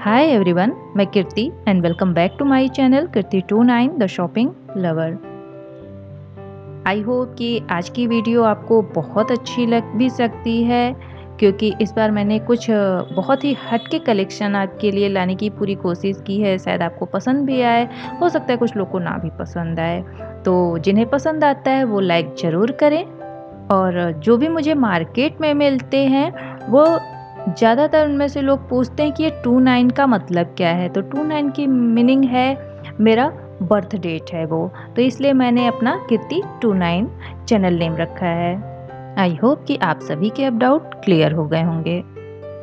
हाय everyone मैं Kirti and welcome back to my channel Kirti two nine the shopping lover I hope कि आज की video आपको बहुत अच्छी लग भी सकती है, क्योंकि इस बार मैंने कुछ बहुत ही हटके कलेक्शन आपके लिए लाने की पूरी कोशिश की है। शायद आपको पसंद भी आए, हो सकता है कुछ लोग को ना भी पसंद आए। तो जिन्हें पसंद आता है, वो लाइक ज़रूर करें। और जो भी मुझे मार्केट में मिलते हैं, वो ज़्यादातर उनमें से लोग पूछते हैं कि ये टू नाइन का मतलब क्या है। तो टू नाइन की मीनिंग है, मेरा बर्थ डेट है वो। तो इसलिए मैंने अपना Kirti two nine channel name रखा है। आई होप कि आप सभी के अब डाउट क्लियर हो गए होंगे।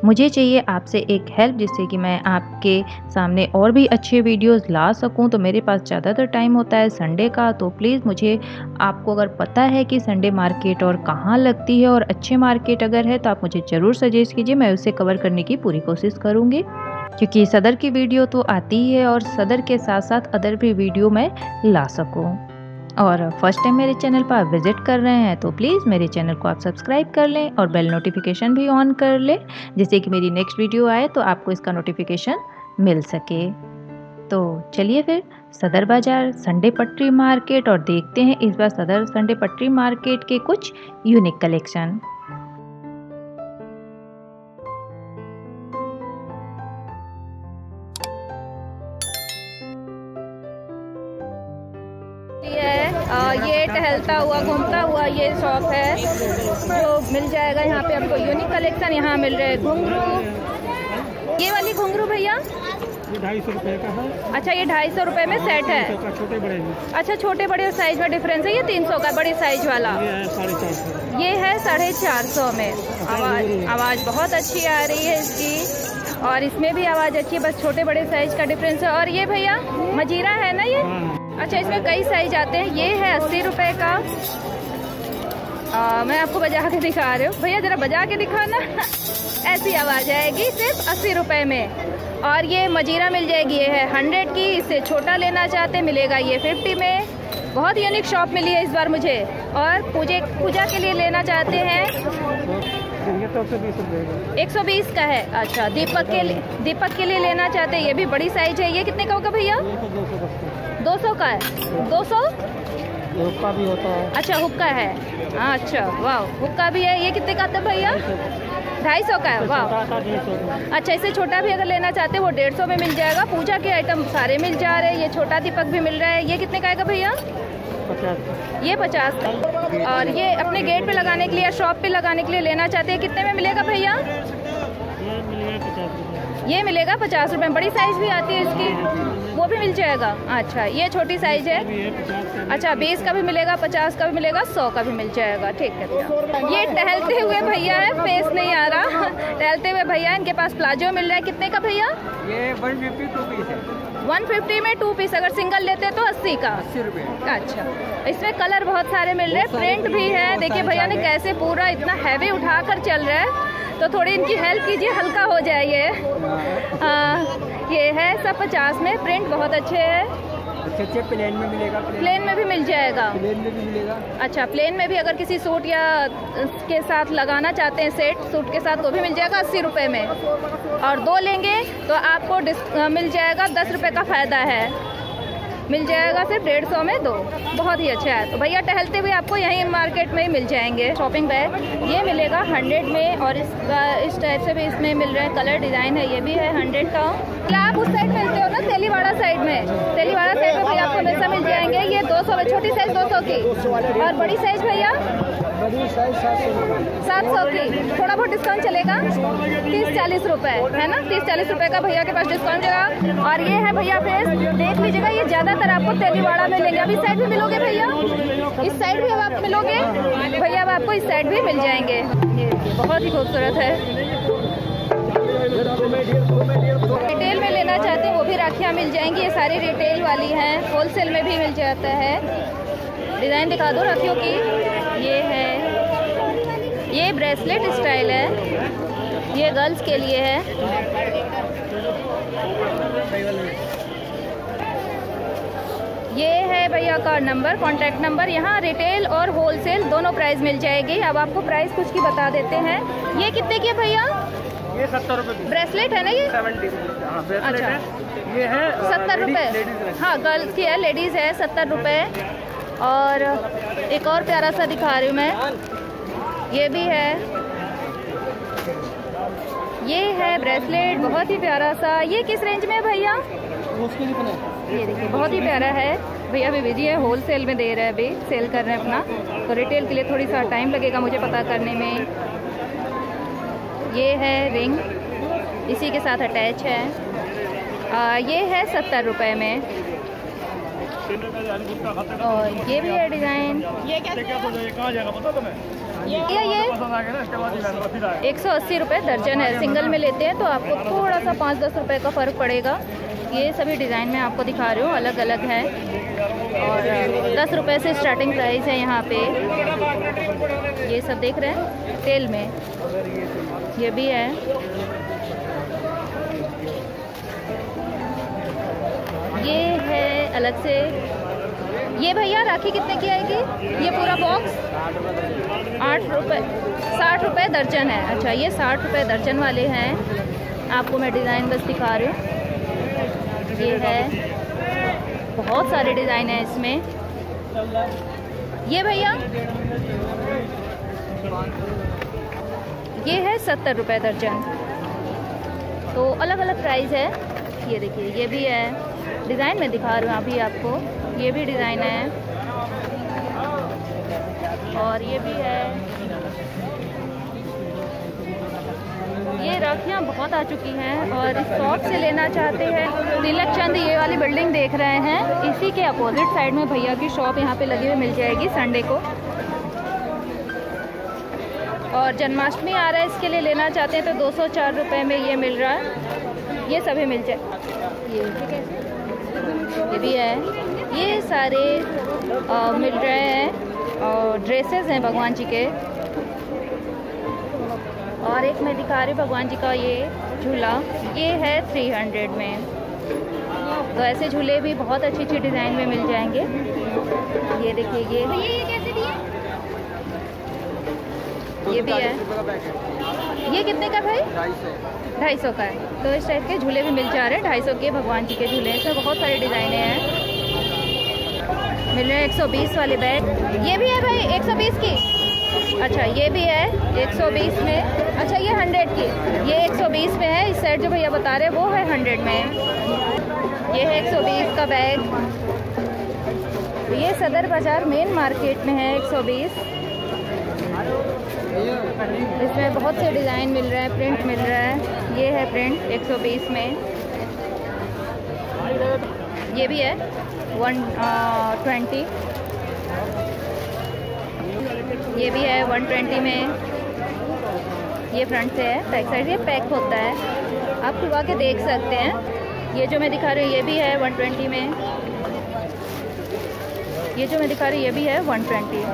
मुझे चाहिए आपसे एक हेल्प जिससे कि मैं आपके सामने और भी अच्छे वीडियोस ला सकूँ। तो मेरे पास ज़्यादातर टाइम होता है संडे का। तो प्लीज़ मुझे आपको अगर पता है कि संडे मार्केट और कहाँ लगती है और अच्छे मार्केट अगर है तो आप मुझे ज़रूर सजेस्ट कीजिए। मैं उसे कवर करने की पूरी कोशिश करूँगी। क्योंकि सदर की वीडियो तो आती ही है और सदर के साथ साथ अदर भी वीडियो मैं ला सकूँ। और फ़र्स्ट टाइम मेरे चैनल पर आप विज़िट कर रहे हैं तो प्लीज़ मेरे चैनल को आप सब्सक्राइब कर लें और बेल नोटिफिकेशन भी ऑन कर लें, जिससे कि मेरी नेक्स्ट वीडियो आए तो आपको इसका नोटिफिकेशन मिल सके। तो चलिए फिर सदर बाज़ार संडे पटरी मार्केट और देखते हैं इस बार सदर संडे पटरी मार्केट के कुछ यूनिक कलेक्शन टहलता हुआ घूमता हुआ ये शॉप है। जो मिल जाएगा यहाँ पे आपको यूनिक कलेक्शन यहाँ मिल रहे घुंघरू। ये वाली घुंघरू भैया? ढाई सौ रुपये का है। अच्छा ये ढाई सौ रुपये में सेट है। छोटे बड़े अच्छा छोटे बड़े साइज़ में डिफरेंस है? ये तीन सौ का बड़े साइज़ वाला। ये है साढ़े चार सौ। में। आवाज़ आवाज़ बहुत अच्छी आ रही है इसकी। और इसमें भी आवाज़ अच्छी है बस छोटे बड़े साइज़ का डिफरेंस है। और ये भैया मजीरा है ना ये? हाँ। अच्छा इसमें कई साइज़ आते हैं। ये है अस्सी रुपए का। आ, मैं आपको बजा के दिखा रही हूँ। भैया जरा बजा के दिखाना ऐसी आवाज़ आएगी सिर्फ़ अस्सी रुपए में। और ये मजीरा मिल जाएगी ये है हंड्रेड की। इससे छोटा लेना चाहते मिलेगा ये फिफ्टी में। बहुत यूनिक शॉप मिली है इस बार मुझे। और पूजे पूजा के लिए लेना चाहते हैं। एक सौ बीस का है। अच्छा दीपक के लिए दीपक के लिए लेना चाहते हैं। ये भी बड़ी साइज़ है। ये कितने का होगा भैया? दो सौ का है? दो सौ? हुक्का भी होता है। अच्छा हुक्का है। हाँ अच्छा वाह हुक्का भी है। ये कितने का आता है भैया? ढाई सौ का है वाह अच्छा इसे छोटा भी अगर लेना चाहते हैं वो डेढ़ सौ में मिल जाएगा। पूजा के आइटम सारे मिल जा रहे हैं। ये छोटा दीपक भी मिल रहा है। ये कितने का आएगा भैया? ये पचास। और ये अपने गेट पे लगाने के लिए या शॉप पे लगाने के लिए लेना चाहते हैं कितने में मिलेगा भैया? ये मिलेगा पचास रुपये में। बड़ी साइज़ भी आती है इसकी। वो भी मिल जाएगा। अच्छा ये छोटी साइज़ है। अच्छा बीस का भी मिलेगा पचास का भी मिलेगा सौ का भी मिल जाएगा। ठीक है ये टहलते हुए भैया है फेस नहीं आ रहा। टहलते हुए भैया इनके पास प्लाजो मिल रहा है। कितने का भैया? ये वन फिफ्टी टू पीस है। वन फिफ्टी में टू पीस अगर सिंगल लेते तो अस्सी का। अस्सी रुपये अच्छा। इसमें कलर बहुत सारे मिल रहे हैं। प्रिंट भी है। देखिए भैया ने कैसे पूरा इतना हैवी उठाकर चल रहा है। तो थोड़ी इनकी हेल्प कीजिए हल्का हो जाए ये। आ, ये है सब पचास में प्रिंट बहुत अच्छे है। अच्छे अच्छे प्लेन में मिलेगा प्लेन में भी मिल जाएगा। प्लेन में भी मिलेगा। अच्छा प्लेन में भी अगर किसी सूट या के साथ लगाना चाहते हैं सेट सूट के साथ वो भी मिल जाएगा अस्सी रुपये में। और दो लेंगे तो आपको मिल जाएगा दस रुपये का फ़ायदा है। मिल जाएगा सिर्फ़ डेढ़ सौ में दो। बहुत ही अच्छा है। तो भैया, टहलते हुए आपको यहीं मार्केट में ही मिल जाएँगे। शॉपिंग बैग ये मिलेगा हंड्रेड में और इसका, इस टाइप से भी इसमें मिल रहा है। कलर डिज़ाइन है, ये भी है हंड्रेड का। आप उस साइड मिलते हो ना, तेलीवाड़ा साइड में? तेलीवाड़ा साइड में भैया आपको हमेशा मिल जाएँगे। ये दो सौ छोटी साइज़ दो सौ की। और बड़ी साइज़ भैया? सात सौ की। थोड़ा बहुत डिस्काउंट चलेगा। तीस चालीस रुपए, है ना? तीस चालीस रुपए का भैया के पास डिस्काउंट जाएगा और ये है भैया फेस, देख लीजिएगा, ये ज़्यादातर आपको तेलीवाड़ा में लेंगे। अभी साइड भी मिलोगे भैया? इस साइड भी अब आप मिलोगे? भैया, अब आपको इस साइड भी मिल जाएँगे। बहुत ही खूबसूरत है। रिटेल में लेना चाहते हैं, वो भी राखियाँ मिल जाएँगी। ये सारी रिटेल वाली हैं। होलसेल में भी मिल जाता है। डिज़ाइन दिखा दो राखियों की। ये है ये ब्रेसलेट स्टाइल है। ये गर्ल्स के लिए है। ये है भैया का नंबर कॉन्टैक्ट नंबर। यहाँ रिटेल और होलसेल दोनों प्राइस मिल जाएगी। अब आपको प्राइस कुछ की बता देते हैं। ये कितने की है भैया? ये सत्तर रुपये ब्रेसलेट है ना ये? सेवेंटी हाँ अच्छा। है। ये है सत्तर रुपये हाँ। गर्ल्स की है लेडीज़ है सत्तर रुपये और एक और प्यारा सा दिखा रही हूँ मैं। ये भी है। ये है ब्रेसलेट बहुत ही प्यारा सा। ये किस रेंज में है भैया? ये देखिए बहुत ही प्यारा है। भैया अभी बिज़ी है होल सेल में दे रहे हैं अभी सेल कर रहे हैं अपना। तो रिटेल के लिए थोड़ी सा टाइम लगेगा मुझे पता करने में। ये है रिंग इसी के साथ अटैच है। आ, ये है सत्तर रुपये में। और ये भी है डिज़ाइन। ये क्या कहाँ जाएगा? पता तुम्हें। ये ये एक सौ अस्सी रुपये दर्जन है सिंगल में लेते हैं तो आपको थोड़ा सा पाँच दस रुपये का फ़र्क पड़ेगा। ये सभी डिज़ाइन मैं आपको दिखा रही हूँ अलग अलग है। और दस रुपये से स्टार्टिंग प्राइस है यहाँ पे। ये सब देख रहे हैं तेल में। ये भी है। अलग से। ये भैया, राखी कितने की आएगी? ये पूरा बॉक्स आठ रुपये साठ रुपये दर्जन है। अच्छा ये साठ रुपये दर्जन वाले हैं। आपको मैं डिज़ाइन बस दिखा रही हूँ। ये है। बहुत सारे डिज़ाइन हैं इसमें। ये भैया, ये है सत्तर रुपये दर्जन। तो अलग अलग प्राइस है। ये देखिए, ये भी है। डिज़ाइन में दिखा रही हूँ अभी आपको। ये भी डिज़ाइन है। और ये भी है। ये राखियाँ बहुत आ चुकी हैं और इस शॉप से लेना चाहते हैं। तिलक चंद ये वाली बिल्डिंग देख रहे हैं। इसी के अपोजिट साइड में भैया की शॉप यहाँ पे लगी हुई मिल जाएगी संडे को। और जन्माष्टमी आ रहा है, इसके लिए लेना चाहते हैं तो दो सौ में ये मिल रहा है। ये सभी मिल जाए। ये ये भी है। ये सारे आ, मिल रहे हैं और ड्रेसेस हैं भगवान जी के। और एक मैं दिखा रही हूँ भगवान जी का ये झूला। ये है थ्री हंड्रेड में। तो ऐसे झूले भी बहुत अच्छी अच्छी डिज़ाइन में मिल जाएँगे। ये देखिए ये। ये ये भी है। ये कितने का भाई? ढाई सौ का है। तो इस टाइप के झूले भी मिल जा रहे हैं, ढाई सौ के भगवान जी के झूले हैं। इसमें बहुत सारी डिज़ाइने हैं। मिल रहे हैं एक सौ बीस वाले बैग। ये भी है भाई, एक सौ बीस की। अच्छा ये भी है 120 में। अच्छा ये 100 की। ये 120 में है। इस साइड जो भैया बता रहे हैं, वो है 100 में। ये है 120 का बैग। ये सदर बाज़ार मेन मार्केट में है 120 इसमें बहुत से डिज़ाइन मिल रहे हैं प्रिंट मिल रहा है। ये है प्रिंट 120 में। ये भी है वन ट्वेंटी ये भी है 120 में। ये फ्रंट से है बैक साइड ये पैक होता है। आप खुलवा के देख सकते हैं। ये जो मैं दिखा रही हूँ, ये भी है 120 में। ये जो मैं दिखा रही हूँ, ये भी है 120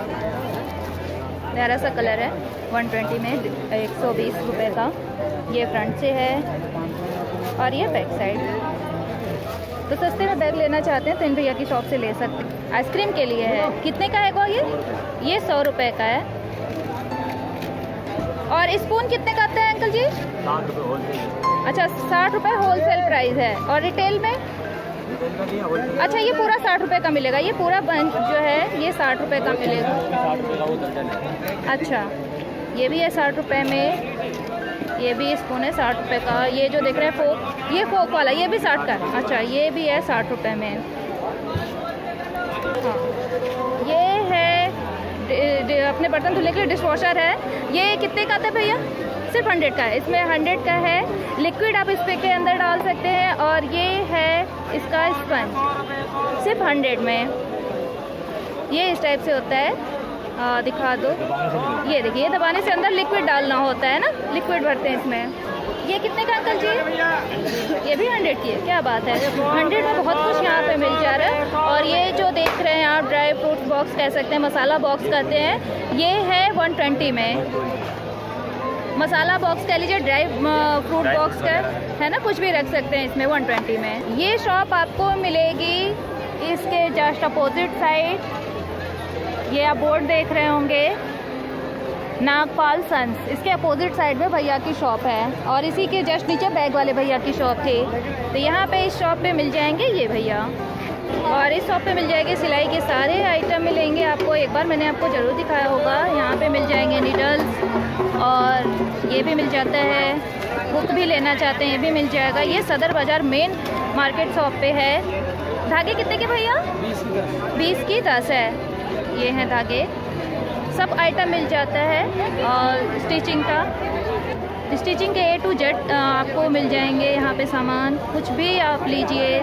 प्यारा सा कलर है 120 में एक सौ का। ये फ्रंट से है और ये बैक साइड तो सस्ते में बैग लेना चाहते हैं तो इन भैया की शॉप से ले सकते हैं। आइसक्रीम के लिए है। कितने का है गो ये? ये सौ रुपये का है। और स्पून कितने का आता है अंकल जी? अच्छा साठ रुपये होलसेल प्राइस है। और रिटेल में? अच्छा ये पूरा साठ रुपये का मिलेगा। ये पूरा बंच जो है, ये साठ रुपये का मिलेगा। अच्छा ये भी है साठ रुपये में। ये भी स्पून है साठ रुपये का। ये जो देख रहे हैं, फोक, ये फोक वाला, ये भी साठ का अच्छा ये भी है साठ रुपये में। हाँ। ये है अपने बर्तन धुलने के लिए डिश वॉशर है। ये कितने का है भैया? सिर्फ़ हंड्रेड का है। इसमें हंड्रेड का है। लिक्विड आप इस पे के अंदर डाल सकते हैं और ये है इसका स्पंज। सिर्फ़ हंड्रेड में। ये इस टाइप से होता है। आ, दिखा दो। ये देखिए ये दबाने से अंदर लिक्विड डालना होता है ना? लिक्विड भरते हैं इसमें। ये कितने का अंकल जी? ये भी हंड्रेड की है। क्या बात है। हंड्रेड में बहुत कुछ यहाँ पे मिल जा रहा है। और ये जो देख रहे हैं आप ड्राई फ्रूट बॉक्स कह सकते हैं मसाला बॉक्स कहते हैं ये है वन ट्वेंटी में। मसाला बॉक्स कह लीजिए ड्राई फ्रूट बॉक्स का है ना? कुछ भी रख सकते हैं इसमें 120 में। ये शॉप आपको मिलेगी इसके जस्ट अपोजिट साइड ये आप बोर्ड देख रहे होंगे नागपाल सन्स इसके अपोजिट साइड में भैया की शॉप है और इसी के जस्ट नीचे बैग वाले भैया की शॉप थी। तो यहाँ पे इस शॉप पे मिल जाएँगे ये भैया। और इस शॉप पे मिल जाएँगे सिलाई के सारे आइटम मिलेंगे आपको। एक बार मैंने आपको ज़रूर दिखाया होगा। यहाँ पे मिल जाएँगे नीडल्स ये भी मिल जाता है। बुक भी लेना चाहते हैं ये भी मिल जाएगा। ये सदर बाज़ार मेन मार्केट शॉप पे है। धागे कितने के भैया? बीस की दस। है। ये हैं धागे। सब आइटम मिल जाता है और स्टिचिंग का। स्टिचिंग के ए टू जेड आपको मिल जाएँगे यहाँ पे सामान। कुछ भी आप लीजिए।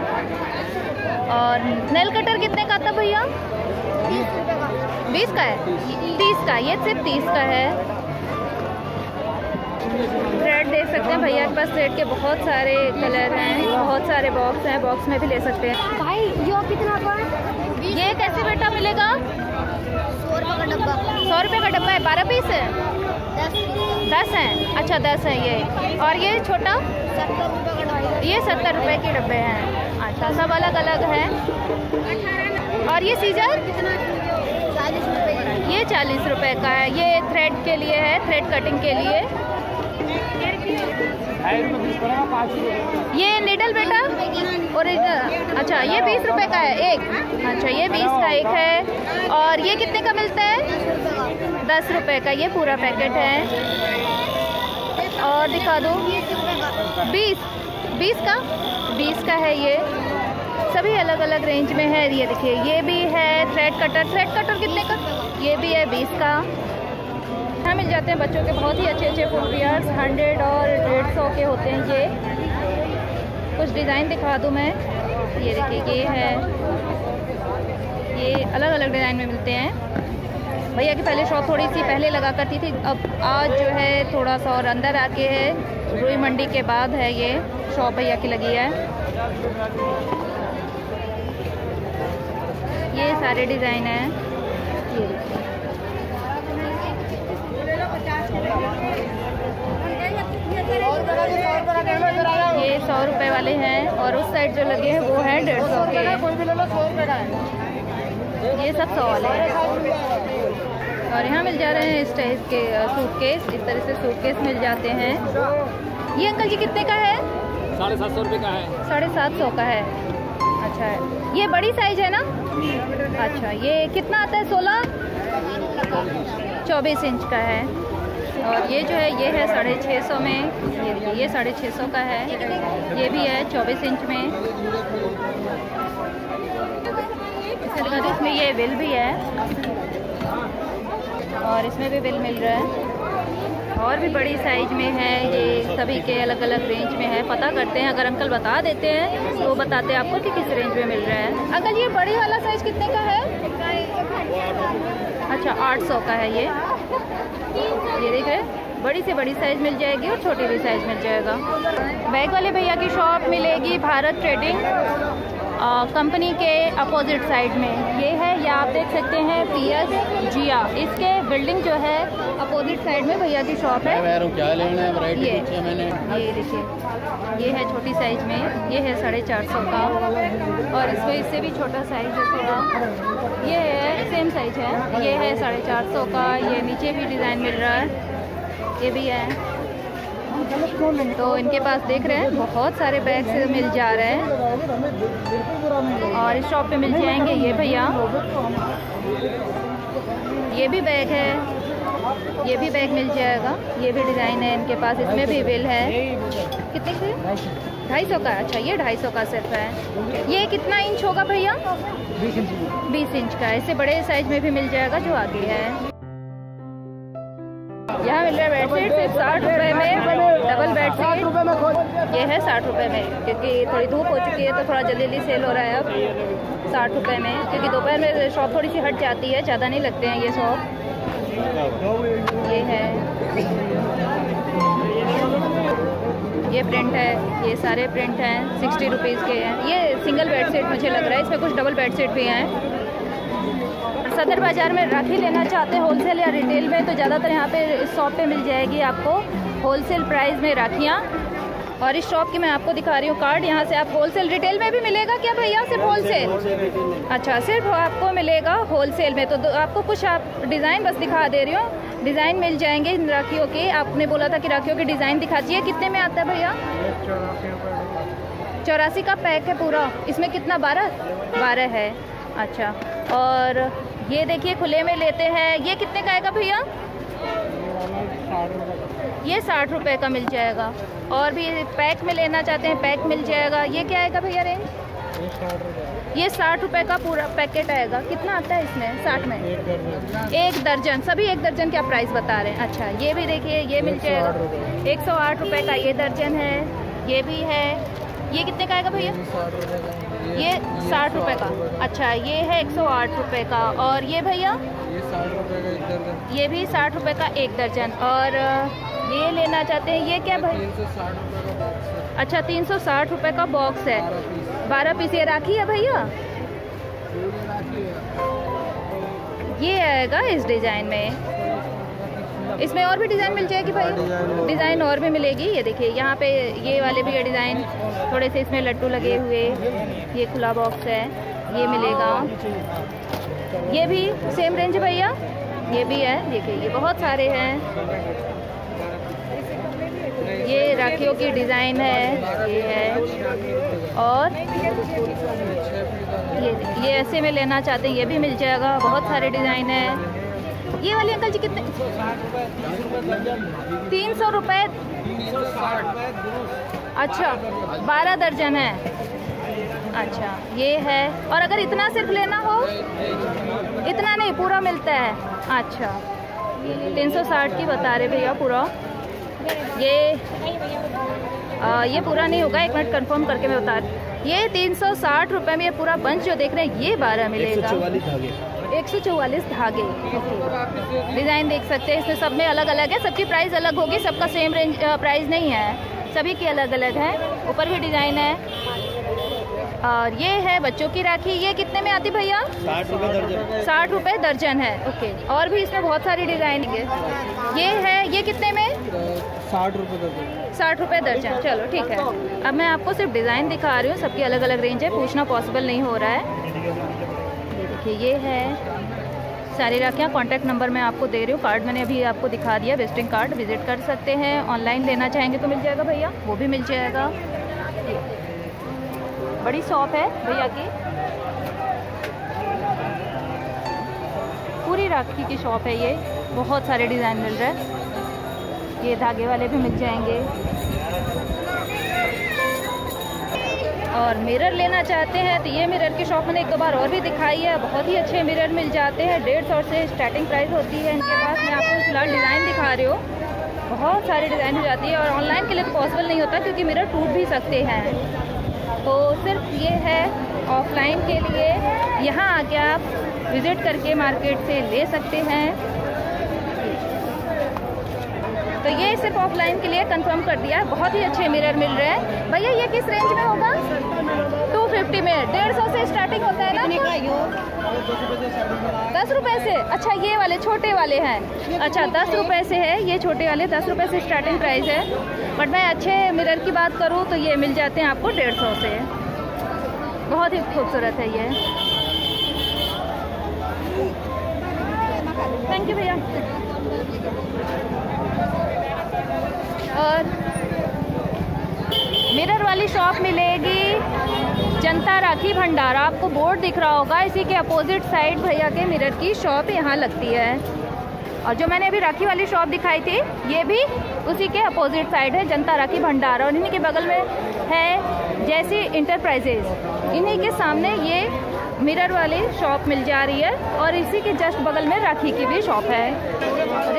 और नेल कटर कितने का था भैया? बीस का। है? तीस का ये सिर्फ़ तीस का है। थ्रेड देख सकते हैं भैया के पास थ्रेड के बहुत सारे कलर हैं बहुत सारे बॉक्स हैं बॉक्स में भी ले सकते हैं। भाई ये कितना का ये कैसे बेटा मिलेगा? सौ रुपये का डब्बा। सौ रुपये का डब्बा है बारह पीस है? दस हैं? अच्छा दस है ये। और ये छोटा? सत्तर रुपये का डब्बा ये सत्तर रुपए के डब्बे हैं। अच्छा सब अलग अलग है। और ये सीजर ये चालीस रुपए का है। ये थ्रेड के लिए है थ्रेड कटिंग के लिए। ये निडल बेटा? ओरिजिनल अच्छा ये बीस रुपए का है, एक। अच्छा ये बीस का एक है। और ये कितने का मिलता है? दस रुपए का, ये पूरा पैकेट है। और दिखा दो। बीस बीस का? बीस का है ये। सभी अलग अलग रेंज में है। ये देखिए, ये भी है थ्रेड कटर थ्रेड कटर कितने का? ये भी है बीस का। यहाँ मिल जाते हैं बच्चों के, बहुत ही अच्छे अच्छे फुटवियर्स हंड्रेड और डेढ़ सौ के होते हैं ये। कुछ डिज़ाइन दिखा दूँ मैं। ये देखिए, ये है। ये अलग अलग डिज़ाइन में मिलते हैं। भैया की पहले शॉप थोड़ी सी पहले लगा करती थी, अब आज जो है थोड़ा सा और अंदर आके है। रुई मंडी के बाद है ये शॉप भैया की लगी है। ये सारे डिज़ाइन हैं देखिए ये सौ रुपए वाले हैं और उस साइड जो लगे हैं वो हैं डेढ़ सौ के। ये सब सौ वाले हैं। और यहाँ मिल जा रहे हैं इस टाइप के सूटकेस इस तरह से सूटकेस मिल जाते हैं। ये अंकल जी कितने का है? साढ़े सात सौ रुपये का है। साढ़े सात सौ का है। अच्छा है ये बड़ी साइज़ है ना? अच्छा ये कितना आता है? सोलह? चौबीस इंच का है। और ये जो है, ये है साढ़े छः सौ में। ये साढ़े छः सौ का है। ये भी है चौबीस इंच में। इसमें ये बिल भी है। और इसमें भी बिल मिल रहा है। और भी बड़ी साइज़ में है, ये सभी के अलग अलग रेंज में है। पता करते हैं, अगर अंकल बता देते हैं तो बताते हैं आपको कि किस रेंज में मिल रहा है। अंकल, ये बड़ी वाला साइज़ कितने का है? अच्छा आठ सौ का है ये। ये देख रहे बड़ी से बड़ी साइज़ मिल जाएगी और छोटी भी साइज़ मिल जाएगा। बैग वाले भैया की शॉप मिलेगी, भारत ट्रेडिंग कंपनी के अपोजिट साइड में। ये है या आप देख सकते हैं पी एस जिया इसके बिल्डिंग जो है अपोजिट साइड में भैया की शॉप है। क्या लेना है ये मैंने। ये देखिए ये है छोटी साइज़ में ये है साढ़े चार सौ का। और इसमें इससे भी छोटा साइज़ है थोड़ा ये है सेम साइज़ है। ये है साढ़े चार सौ का ये नीचे भी डिज़ाइन मिल रहा है। ये भी है। तो इनके पास देख रहे हैं बहुत सारे बैग्स मिल जा रहे हैं। और इस शॉप पे मिल जाएँगे ये भैया। ये भी बैग है। ये भी बैग मिल जाएगा। ये भी डिज़ाइन है इनके पास। इसमें भी बिल है। कितने के ढाई सौ का। अच्छा ये ढाई सौ का सिर्फ़ है। ये कितना इंच होगा भैया? बीस इंच का इससे बड़े साइज़ में भी मिल जाएगा जो आगे है। यहाँ मिल रहा है बेडशीट सिर्फ़ साठ रुपए में डबल बेडशीट ये है साठ रुपए में क्योंकि थोड़ी धूप हो चुकी है तो थोड़ा जल्दी जल्दी सेल हो रहा है अब। साठ रुपए में क्योंकि दोपहर में शॉप थोड़ी सी हट जाती है ज़्यादा नहीं लगते हैं ये शॉप ये है। ये प्रिंट है ये सारे प्रिंट हैं सिक्सटी रुपीज़ के हैं। ये सिंगल बेडशीट मुझे लग रहा है इसमें कुछ डबल बेडशीट भी हैं। सदर बाज़ार में राखी लेना चाहते हैं होलसेल या रिटेल में तो ज़्यादातर यहाँ पे इस शॉप पे मिल जाएगी आपको होलसेल प्राइस में राखियाँ। और इस शॉप की मैं आपको दिखा रही हूँ कार्ड यहाँ से आप होलसेल रिटेल में भी मिलेगा क्या भैया सिर्फ़ होलसेल अच्छा सिर्फ़ आपको मिलेगा होलसेल में तो आपको कुछ आप डिज़ाइन बस दिखा दे रही हूँ। डिज़ाइन मिल जाएँगे इन राखियों के। आपने बोला था कि राखियों के डिज़ाइन दिखा दिए कितने में आता है भैया? चौरासी का पैक है पूरा। इसमें कितना? बारह? बारह है। अच्छा और ये देखिए खुले में लेते हैं। ये कितने का आएगा भैया? ये साठ रुपए का मिल जाएगा। और भी पैक में लेना चाहते हैं पैक मिल जाएगा। ये क्या आएगा भैया रेंज ये साठ रुपए का पूरा पैकेट आएगा। कितना आता है इसमें? साठ में? एक दर्जन। सभी एक दर्जन क्या प्राइस बता रहे हैं? अच्छा ये भी देखिए ये मिल जाएगा। एक सौ आठ रुपये का ये दर्जन है ये भी है। ये कितने का आएगा भैया? ये साठ रुपए का। अच्छा ये है एक सौ आठ रुपये का। और ये भैया? ये साठ रुपए का एक दर्जन। ये भी साठ रुपए का एक दर्जन। और ये लेना चाहते हैं ये क्या भाई अच्छा तीन सौ साठ रुपये का बॉक्स है। बारह पीस। ये राखी है भैया? ये आएगा इस डिज़ाइन में। इसमें और भी डिज़ाइन मिल जाएगी भाई? डिज़ाइन और- भी मिलेगी। ये देखिए, यहाँ पे ये वाले भी है डिज़ाइन, थोड़े से इसमें लड्डू लगे हुए, ये खुला बॉक्स है, ये मिलेगा। ये भी सेम रेंज भैया? ये भी है, देखिए, ये बहुत सारे हैं। ये राखियों की डिज़ाइन है, ये है। और ये ये ऐसे में लेना चाहते हैं, ये भी मिल जाएगा। बहुत सारे डिज़ाइन है। ये वाले अंकल जी कितने? तीन सौ रुपये अच्छा बारह दर्जन है। अच्छा ये है। और अगर इतना सिर्फ़ लेना हो इतना नहीं पूरा मिलता है। अच्छा तीन सौ साठ की बता रहे भैया पूरा। ये आ, ये पूरा नहीं होगा एक मिनट कंफर्म करके मैं बता ये तीन सौ साठ रुपये में ये पूरा बंच जो देख रहे हैं ये बारह मिलेगा। एक सौ चौवालीस धागे ओके डिज़ाइन देख सकते हैं इसमें सब में अलग अलग है सबकी प्राइस अलग होगी सबका सेम रेंज प्राइस नहीं है। सभी की अलग अलग है ऊपर भी डिज़ाइन है। और ये है बच्चों की राखी ये कितने में आती भैया? साठ रुपए दर्जन। साठ रुपये दर्जन है ओके। और भी इसमें बहुत सारी डिज़ाइन है। ये है ये कितने में? साठ रुपए दर्जन। साठ रुपये दर्जन चलो ठीक है। अब मैं आपको सिर्फ़ डिज़ाइन दिखा रही हूँ सबकी अलग अलग रेंज है पूछना पॉसिबल नहीं हो रहा है। देखिए, ये है सारी राखियाँ कॉन्टैक्ट नंबर मैं आपको दे रही हूँ? कार्ड मैंने अभी आपको दिखा दिया विजिटिंग कार्ड विज़िट कर सकते हैं। ऑनलाइन लेना चाहेंगे तो मिल जाएगा भैया, वो भी मिल जाएगा। बड़ी शॉप है भैया की। पूरी राखी की शॉप है ये। बहुत सारे डिज़ाइन मिल रहे हैं। ये धागे वाले भी मिल जाएँगे। और मिरर लेना चाहते हैं तो ये मिरर की शॉप मैंने एक दो बार और भी दिखाई है। बहुत ही अच्छे मिरर मिल जाते हैं। डेढ़ सौ से स्टार्टिंग प्राइस होती है इनके पास। मैं आपको फ़िलहाल डिज़ाइन दिखा रही हूँ। बहुत सारी डिज़ाइन हो जाती है और ऑनलाइन के लिए तो पॉसिबल नहीं होता, क्योंकि मिरर टूट भी सकते हैं। तो सिर्फ़ ये है ऑफलाइन के लिए। यहाँ आके आप विज़िट करके मार्केट से ले सकते हैं। तो ये सिर्फ़ ऑफलाइन के लिए कंफर्म कर दिया। है बहुत ही अच्छे मिरर मिल रहे हैं। भैया ये किस रेंज में होगा? 250 में। डेढ़ सौ से स्टार्टिंग होता है ना? दस रुपए से। अच्छा ये वाले छोटे वाले हैं। अच्छा दस रुपए से है। ये छोटे वाले दस रुपए से स्टार्टिंग प्राइस है। बट मैं अच्छे मिरर की बात करूँ तो ये मिल जाते हैं आपको डेढ़ सौ से। बहुत ही खूबसूरत है ये थैंक यू भैया और मिरर वाली शॉप मिलेगी। जनता राखी भंडारा, आपको बोर्ड दिख रहा होगा, इसी के अपोजिट साइड भैया के मिरर की शॉप यहाँ लगती है। और जो मैंने अभी राखी वाली शॉप दिखाई थी, ये भी उसी के अपोजिट साइड है, जनता राखी भंडारा। और इन्हीं के बगल में है जैसी इंटरप्राइजेज इन्हीं के सामने ये मिरर वाली शॉप मिल जा रही है, और इसी के जस्ट बगल में राखी की भी शॉप है।